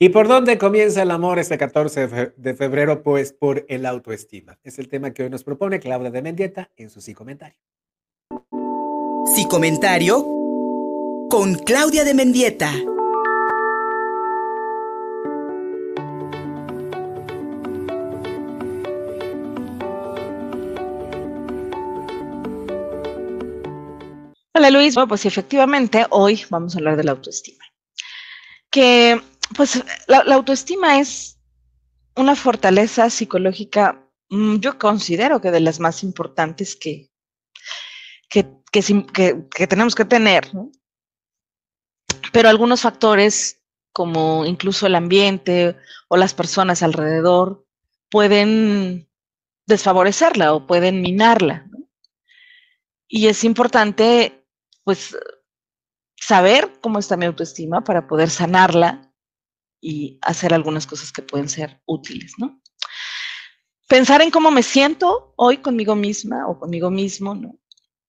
¿Y por dónde comienza el amor este 14 de febrero? Pues por el autoestima. Es el tema que hoy nos propone Claudia de Mendieta en su psicomentario. Psicomentario con Claudia de Mendieta. Hola Luis, bueno, pues efectivamente hoy vamos a hablar de la autoestima. Que pues la, autoestima es una fortaleza psicológica, mm, yo considero que de las más importantes que, que, que, tenemos que tener, pero algunos factores como incluso el ambiente o las personas alrededor pueden desfavorecerla o pueden minarla. Y es importante pues saber cómo está mi autoestima para poder sanarla y hacer algunas cosas que pueden ser útiles, ¿no? Pensar en cómo me siento hoy conmigo misma o conmigo mismo, ¿no?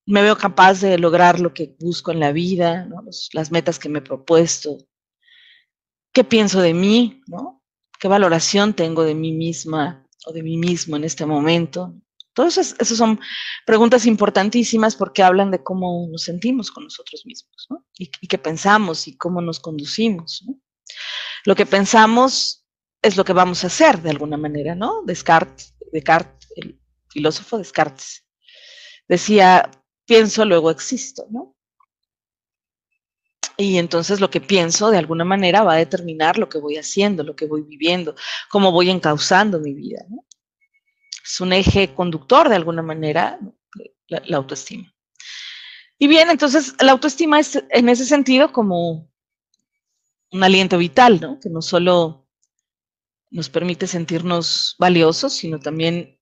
Me veo capaz de lograr lo que busco en la vida, ¿no? las metas que me he propuesto. ¿Qué pienso de mí, ¿no? ¿Qué valoración tengo de mí misma o de mí mismo en este momento? Todas esas, son preguntas importantísimas porque hablan de cómo nos sentimos con nosotros mismos, ¿no? Y, qué pensamos y cómo nos conducimos, ¿no? Lo que pensamos es lo que vamos a hacer de alguna manera, ¿no? Descartes, Descartes el filósofo Descartes, decía, pienso, luego existo, ¿no? Y entonces lo que pienso de alguna manera va a determinar lo que voy haciendo, lo que voy viviendo, cómo voy encauzando mi vida. ¿no? es un eje conductor de alguna manera, la, autoestima. Y bien, entonces la autoestima es en ese sentido como un aliento vital, ¿no? Que no solo nos permite sentirnos valiosos, sino también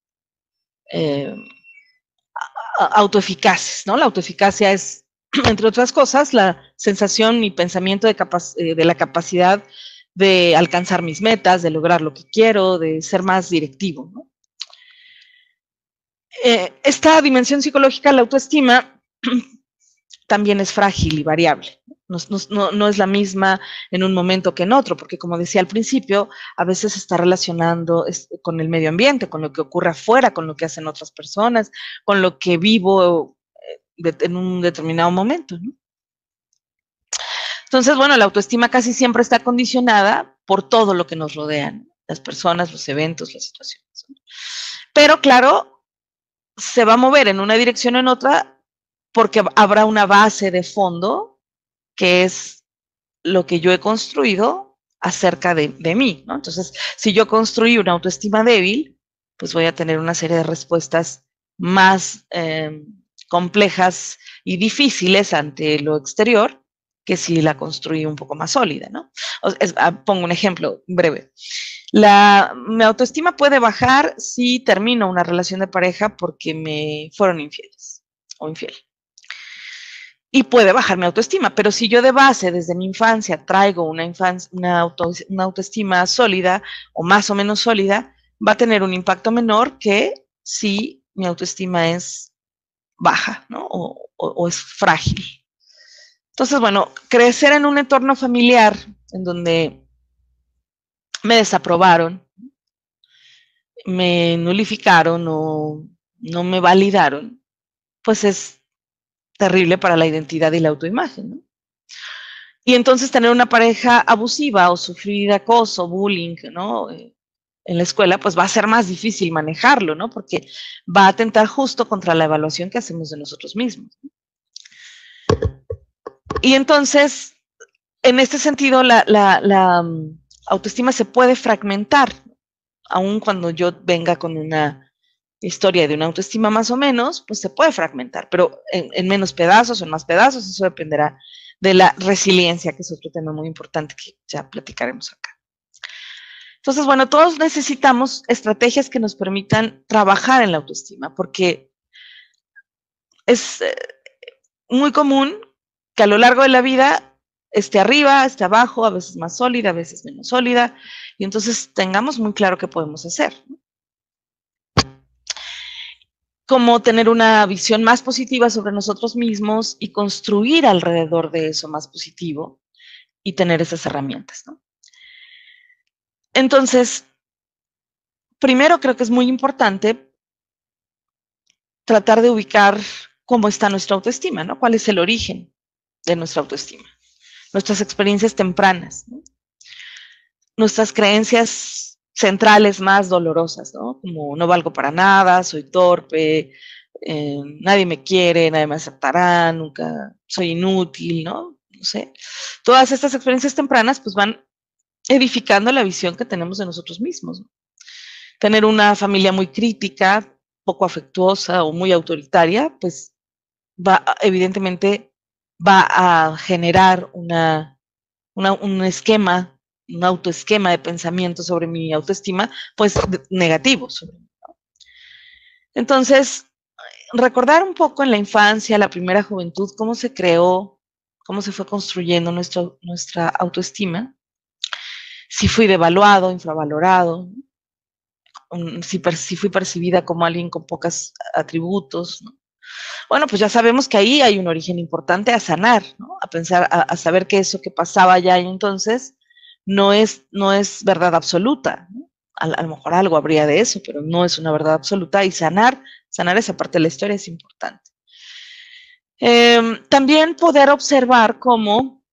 eh, autoeficaces, ¿no? La autoeficacia es, entre otras cosas, la sensación y pensamiento de, eh, de la capacidad de alcanzar mis metas, de lograr lo que quiero, de ser más directivo, ¿no? Eh, esta dimensión psicológica, la autoestima, también es frágil y variable. No, es la misma en un momento que en otro, porque como decía al principio, a veces se está relacionando con el medio ambiente, con lo que ocurre afuera, con lo que hacen otras personas, con lo que vivo eh, en un determinado momento. Entonces, bueno, la autoestima casi siempre está condicionada por todo lo que nos rodean, las personas, los eventos, las situaciones. Pero claro, se va a mover en una dirección o en otra porque habrá una base de fondo que es lo que yo he construido acerca de, mí, ¿no? Entonces, si yo construí una autoestima débil, pues voy a tener una serie de respuestas más em, complejas y difíciles ante lo exterior que si la construí un poco más sólida, ¿no? Ah, pongo un ejemplo breve. La, mi autoestima puede bajar si termino una relación de pareja porque me fueron infieles o infiel. Y puede bajar mi autoestima, pero si yo de base desde mi infancia traigo una, infancia, una, autoestima sólida o más o menos sólida, va a tener un impacto menor que si mi autoestima es baja o es frágil. Entonces, bueno, crecer en un entorno familiar en donde me desaprobaron, me nulificaron o no me validaron, pues es terrible para la identidad y la autoimagen. Y entonces tener una pareja abusiva o sufrir acoso, bullying, ¿no? Eh, en la escuela, pues va a ser más difícil manejarlo, ¿no? Porque va a atentar justo contra la evaluación que hacemos de nosotros mismos. Y entonces, en este sentido, la, la mm, autoestima se puede fragmentar, aun cuando yo venga con una historia de una autoestima más o menos, pues se puede fragmentar, pero en, menos pedazos o en más pedazos, eso dependerá de la resiliencia, que es otro tema muy importante que ya platicaremos acá. Entonces, bueno, todos necesitamos estrategias que nos permitan trabajar en la autoestima, porque es eh, muy común que a lo largo de la vida esté arriba, esté abajo, a veces más sólida, a veces menos sólida, y entonces tengamos muy claro qué podemos hacer. Como tener una visión más positiva sobre nosotros mismos y construir alrededor de eso más positivo y tener esas herramientas. Entonces, primero creo que es muy importante tratar de ubicar cómo está nuestra autoestima, ¿no? ¿Cuál es el origen de nuestra autoestima? Nuestras experiencias tempranas, nuestras creencias centrales más dolorosas, ¿no? Como no valgo para nada, soy torpe, eh, nadie me quiere, nadie me aceptará, nunca soy inútil, ¿no? No sé. Todas estas experiencias tempranas pues van edificando la visión que tenemos de nosotros mismos. Tener una familia muy crítica, poco afectuosa o muy autoritaria, pues va, evidentemente va a generar una, un esquema, un autoesquema de pensamiento sobre mi autoestima, pues negativo sobre mí. Entonces, recordar un poco en la infancia, la primera juventud, cómo se creó, cómo se fue construyendo nuestra, nuestra autoestima, si fui devaluado, infravalorado, si, si, fui percibida como alguien con pocos atributos. ¿no? Bueno, pues ya sabemos que ahí hay un origen importante a sanar, ¿no? a pensar, a, a, saber que eso que pasaba ya entonces no es, no es verdad absoluta. A, lo mejor algo habría de eso, pero no es una verdad absoluta y sanar, sanar esa parte de la historia es importante. Eh, también poder observar cómo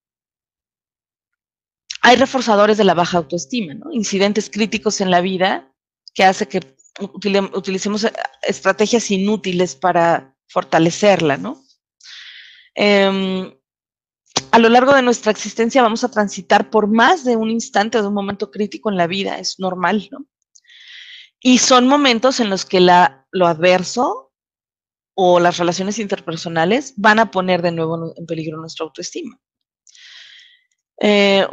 hay reforzadores de la baja autoestima, ¿no? incidentes críticos en la vida que hace que utilicemos estrategias inútiles para fortalecerla, ¿no? Eh, a lo largo de nuestra existencia vamos a transitar por más de un instante de un momento crítico en la vida, es normal, ¿no? Y son momentos en los que la, lo adverso o las relaciones interpersonales van a poner de nuevo en peligro nuestra autoestima. Eh,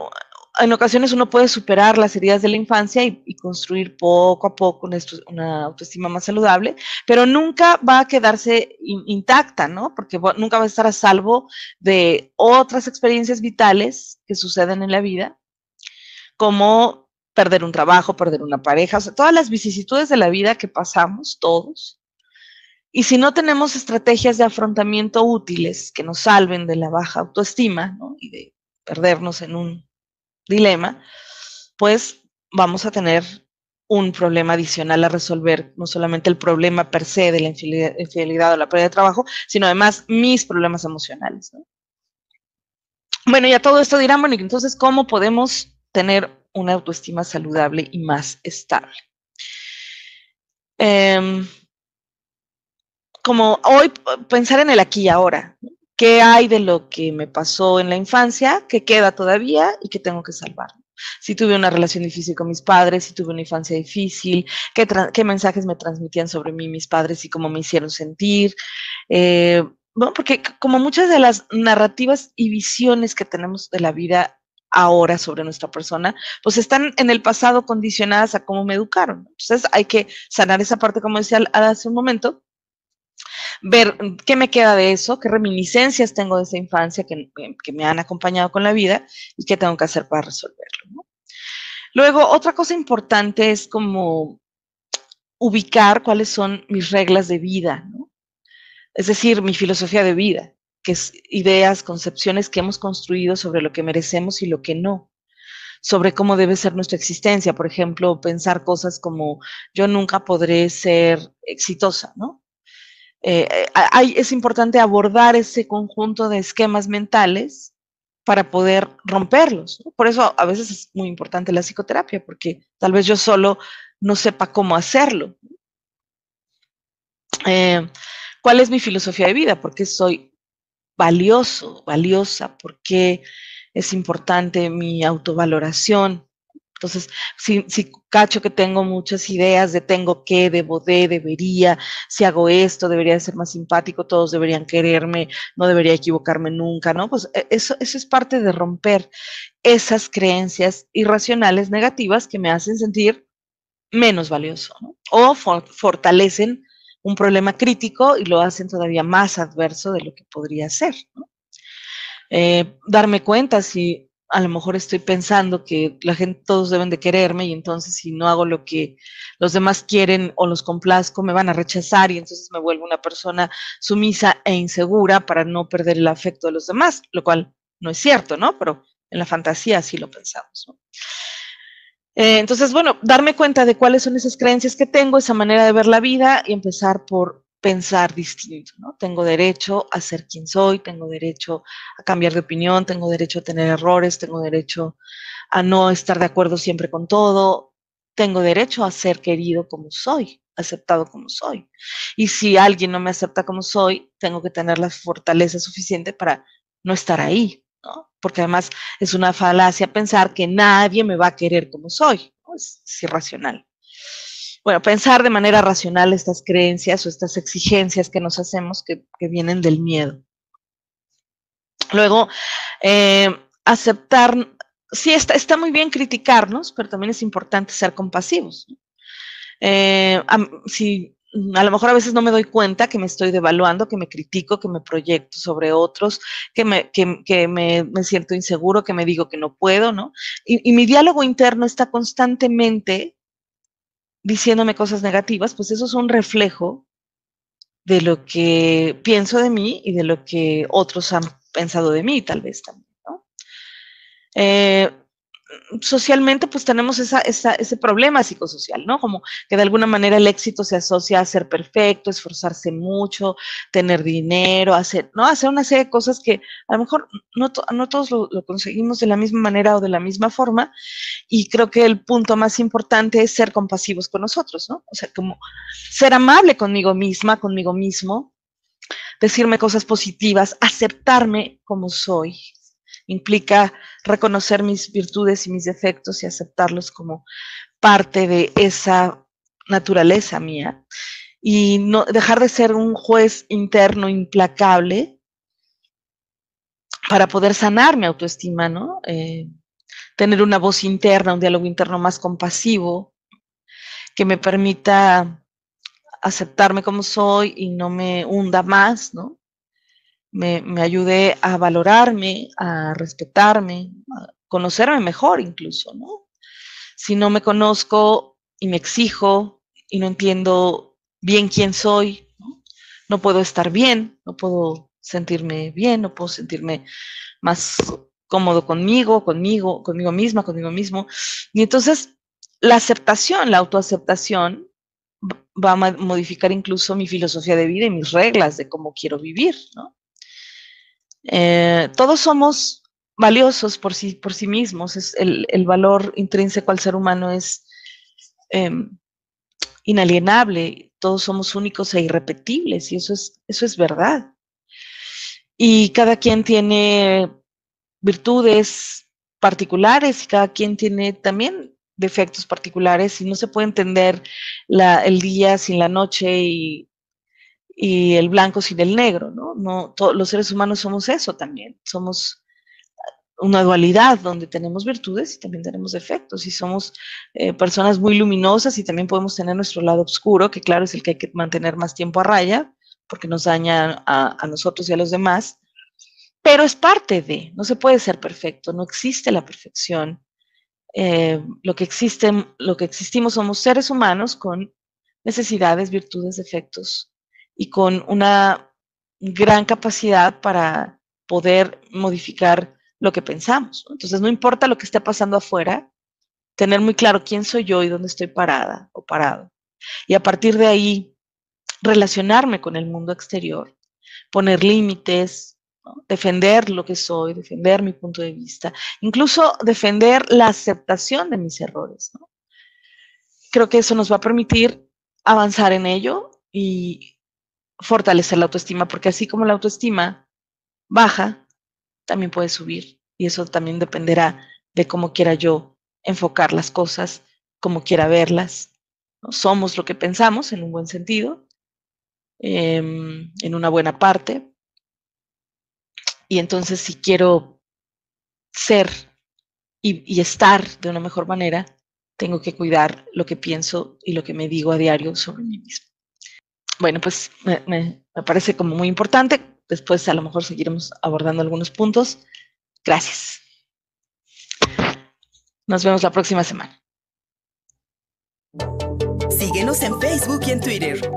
en ocasiones uno puede superar las heridas de la infancia y, construir poco a poco una, autoestima más saludable, pero nunca va a quedarse in, intacta, ¿no? Porque nunca va a estar a salvo de otras experiencias vitales que suceden en la vida, como perder un trabajo, perder una pareja, o sea, todas las vicisitudes de la vida que pasamos todos. Y si no tenemos estrategias de afrontamiento útiles que nos salven de la baja autoestima ¿no? y de perdernos en un dilema, pues vamos a tener un problema adicional a resolver, no solamente el problema per se de la infidelidad, o la pérdida de trabajo, sino además mis problemas emocionales. ¿no? Bueno, y a todo esto dirán, bueno, entonces, ¿cómo podemos tener una autoestima saludable y más estable? Eh, como hoy, pensar en el aquí y ahora. Qué hay de lo que me pasó en la infancia, que queda todavía y que tengo que salvar. Si tuve una relación difícil con mis padres, si tuve una infancia difícil, qué, mensajes me transmitían sobre mí mis padres y cómo me hicieron sentir. Eh, bueno, porque como muchas de las narrativas y visiones que tenemos de la vida ahora sobre nuestra persona, pues están en el pasado condicionadas a cómo me educaron. Entonces hay que sanar esa parte, como decía hace un momento, ver qué me queda de eso, qué reminiscencias tengo de esa infancia que, que me han acompañado con la vida y qué tengo que hacer para resolverlo. ¿no? Luego, otra cosa importante es como ubicar cuáles son mis reglas de vida, ¿no? es decir, mi filosofía de vida, que es ideas, concepciones que hemos construido sobre lo que merecemos y lo que no sobre cómo debe ser nuestra existencia. Por ejemplo, pensar cosas como yo nunca podré ser exitosa, ¿no? Eh, hay, es importante abordar ese conjunto de esquemas mentales para poder romperlos. Por eso a veces es muy importante la psicoterapia, porque tal vez yo solo no sepa cómo hacerlo. Eh, ¿Cuál es mi filosofía de vida? ¿Por qué soy valioso, valiosa? ¿Por qué es importante mi autovaloración? Entonces, si, cacho que tengo muchas ideas de tengo que, debo de, debería, si hago esto, debería ser más simpático, todos deberían quererme, no debería equivocarme nunca, ¿no? Pues e, eso, eso es parte de romper esas creencias irracionales negativas que me hacen sentir menos valioso, ¿no? O for, fortalecen un problema crítico y lo hacen todavía más adverso de lo que podría ser, ¿no? Eh, darme cuenta si a lo mejor estoy pensando que la gente, todos deben de quererme y entonces si no hago lo que los demás quieren o los complazco, me van a rechazar y entonces me vuelvo una persona sumisa e insegura para no perder el afecto de los demás, lo cual no es cierto, ¿no? Pero en la fantasía así lo pensamos. Eh, entonces, bueno, darme cuenta de cuáles son esas creencias que tengo, esa manera de ver la vida y empezar por pensar distinto, ¿no? Tengo derecho a ser quien soy, tengo derecho a cambiar de opinión, tengo derecho a tener errores, tengo derecho a no estar de acuerdo siempre con todo, tengo derecho a ser querido como soy, aceptado como soy. Y si alguien no me acepta como soy, tengo que tener la fortaleza suficiente para no estar ahí, ¿no? Porque además es una falacia pensar que nadie me va a querer como soy, es irracional bueno, pensar de manera racional estas creencias o estas exigencias que nos hacemos que, vienen del miedo. Luego, eh, aceptar, sí, está, está, muy bien criticarnos, pero también es importante ser compasivos. Eh, si a lo mejor a veces no me doy cuenta que me estoy devaluando, que me critico, que me proyecto sobre otros, que me, que, me, siento inseguro, que me digo que no puedo, ¿no? Y mi diálogo interno está constantemente diciéndome cosas negativas, pues eso es un reflejo de lo que pienso de mí y de lo que otros han pensado de mí, tal vez también. ¿no? Eh, socialmente pues tenemos ese problema psicosocial, ¿no? Como que de alguna manera el éxito se asocia a ser perfecto, esforzarse mucho, tener dinero, hacer, ¿no? Hacer una serie de cosas que a lo mejor no, no todos lo, lo, conseguimos de la misma manera o de la misma forma y creo que el punto más importante es ser compasivos con nosotros, ¿no? O sea, como ser amable conmigo misma, conmigo mismo, decirme cosas positivas, aceptarme como soy, implica reconocer mis virtudes y mis defectos y aceptarlos como parte de esa naturaleza mía y no dejar de ser un juez interno implacable para poder sanar mi autoestima, ¿no? Eh, tener una voz interna, un diálogo interno más compasivo, que me permita aceptarme como soy y no me hunda más, ¿no? Me, me ayude a valorarme, a respetarme, a conocerme mejor incluso, ¿no? Si no me conozco y me exijo y no entiendo bien quién soy, ¿no? no puedo estar bien, no puedo sentirme bien, no puedo sentirme más cómodo conmigo, conmigo, conmigo misma, conmigo mismo. Y entonces la aceptación, la autoaceptación va a modificar incluso mi filosofía de vida y mis reglas de cómo quiero vivir, ¿no? Eh, todos somos valiosos por sí, por sí mismos. Es el, valor intrínseco al ser humano es em, inalienable. Todos somos únicos e irrepetibles y eso es, eso es verdad. Y cada quien tiene virtudes particulares y cada quien tiene también defectos particulares y no se puede entender la, el día sin la noche y y el blanco sin el negro, ¿no? no los seres humanos somos eso también, somos una dualidad donde tenemos virtudes y también tenemos defectos y somos eh, personas muy luminosas y también podemos tener nuestro lado oscuro, que claro es el que hay que mantener más tiempo a raya porque nos daña a, nosotros y a los demás, pero es parte de, no se puede ser perfecto, no existe la perfección. Eh, lo, que existe, lo que existimos somos seres humanos con necesidades, virtudes, defectos y con una gran capacidad para poder modificar lo que pensamos. Entonces, no importa lo que esté pasando afuera, tener muy claro quién soy yo y dónde estoy parada o parado. Y a partir de ahí, relacionarme con el mundo exterior, poner límites, defender lo que soy, defender mi punto de vista, incluso defender la aceptación de mis errores. Creo que eso nos va a permitir avanzar en ello y fortalecer la autoestima, porque así como la autoestima baja, también puede subir. Y eso también dependerá de cómo quiera yo enfocar las cosas, cómo quiera verlas. Somos lo que pensamos en un buen sentido, em, en una buena parte. Y entonces si quiero ser y estar de una mejor manera, tengo que cuidar lo que pienso y lo que me digo a diario sobre mí mismo bueno, pues me, parece como muy importante. Después a lo mejor seguiremos abordando algunos puntos. Gracias. Nos vemos la próxima semana. Síguenos en Facebook y en Twitter.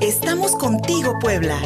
Estamos contigo, Puebla.